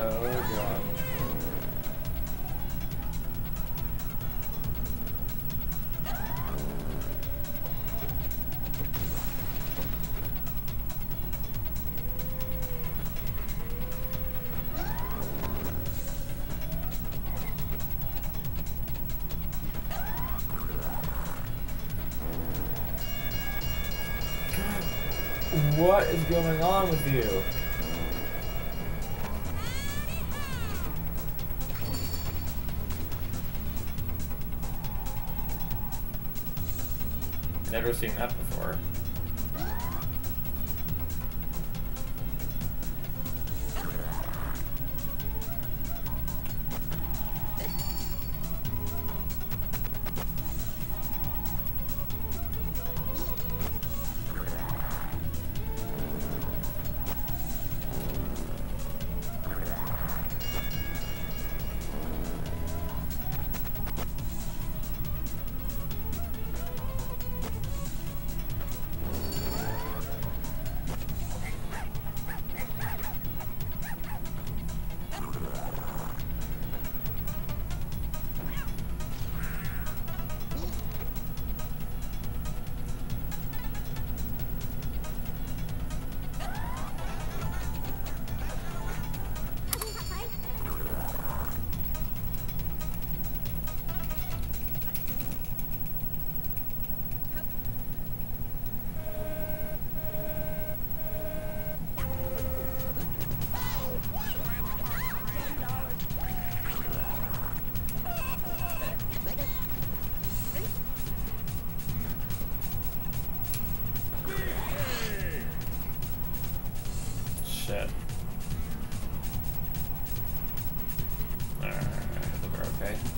Oh god. What is going on with you? Seen that okay.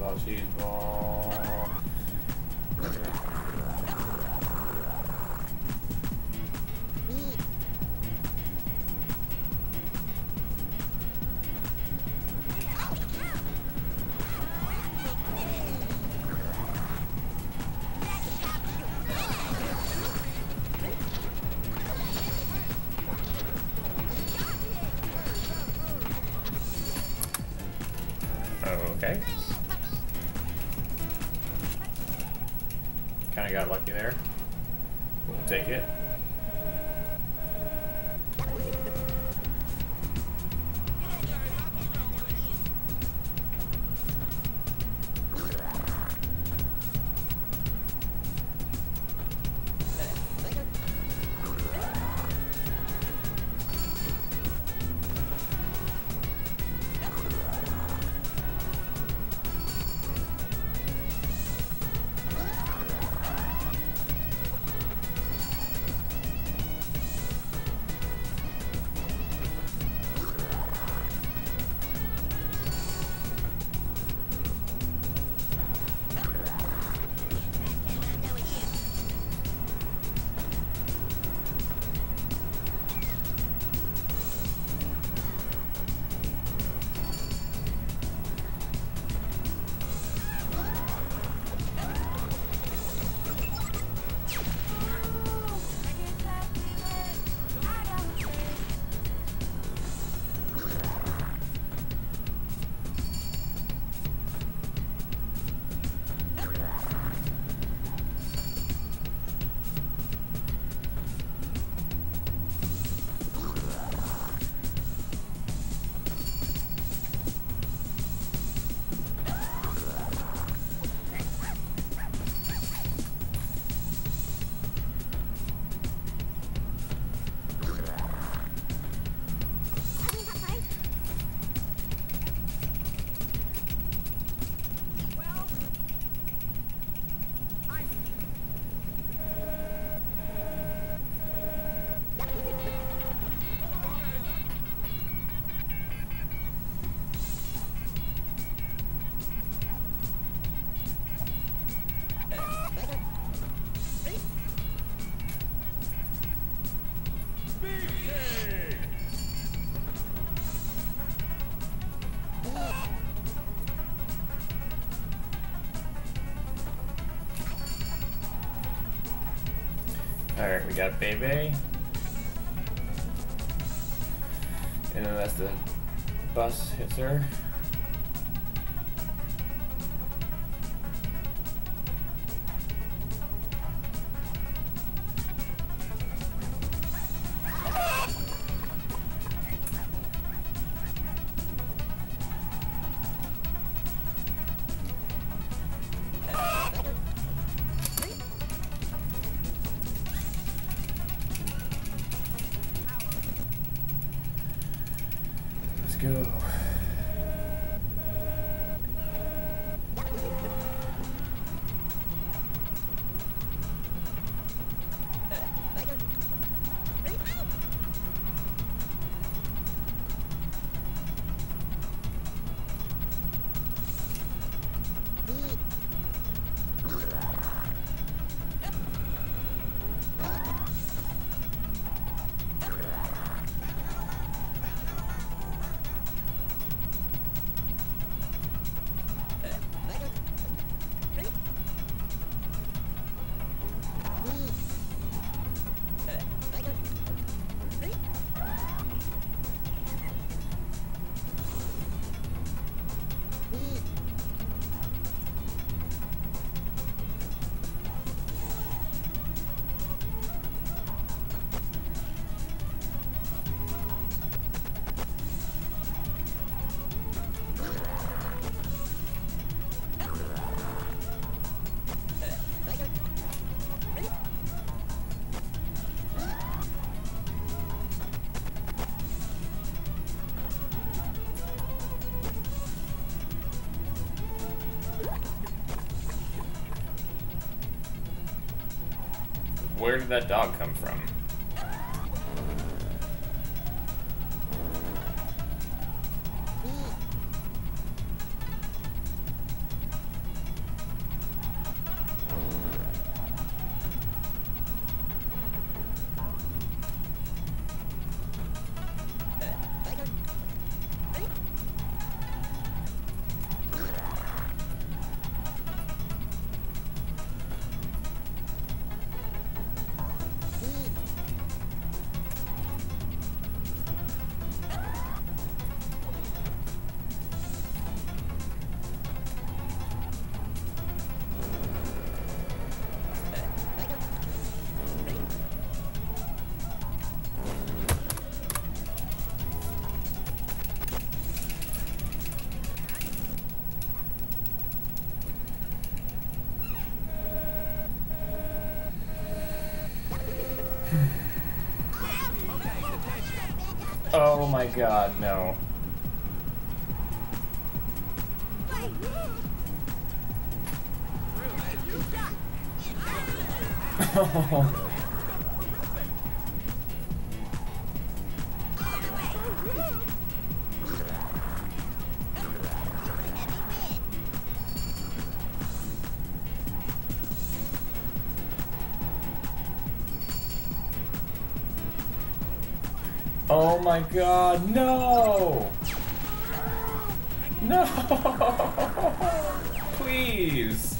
On, cheese got lucky there. We'll take it. Alright, we got Bebe. And then that's the bus hits her. Where did that dog come from? My god, no. my god, no! No! Please!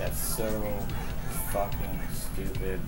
That's so fucking stupid.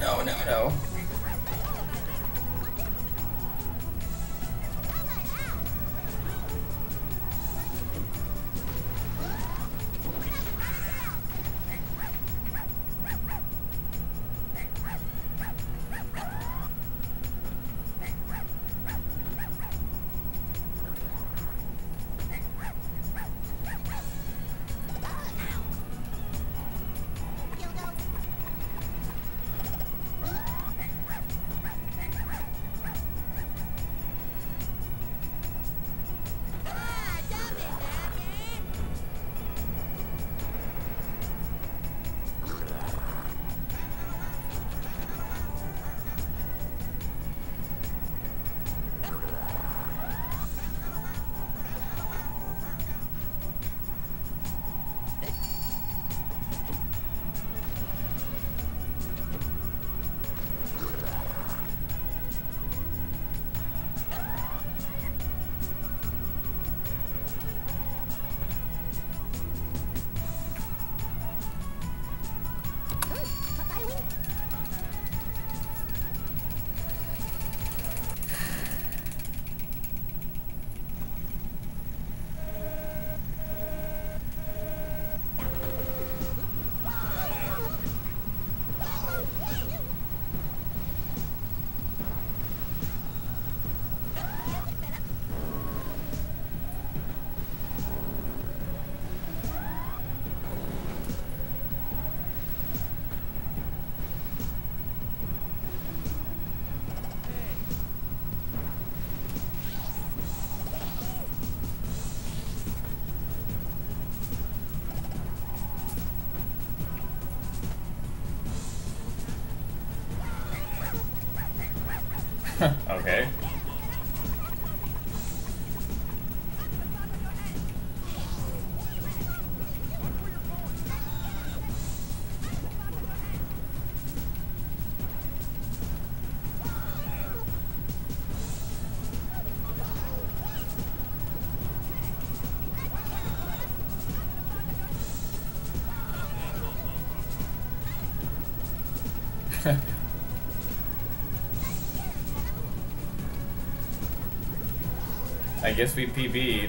No, no, no. okay. I guess we PB'd.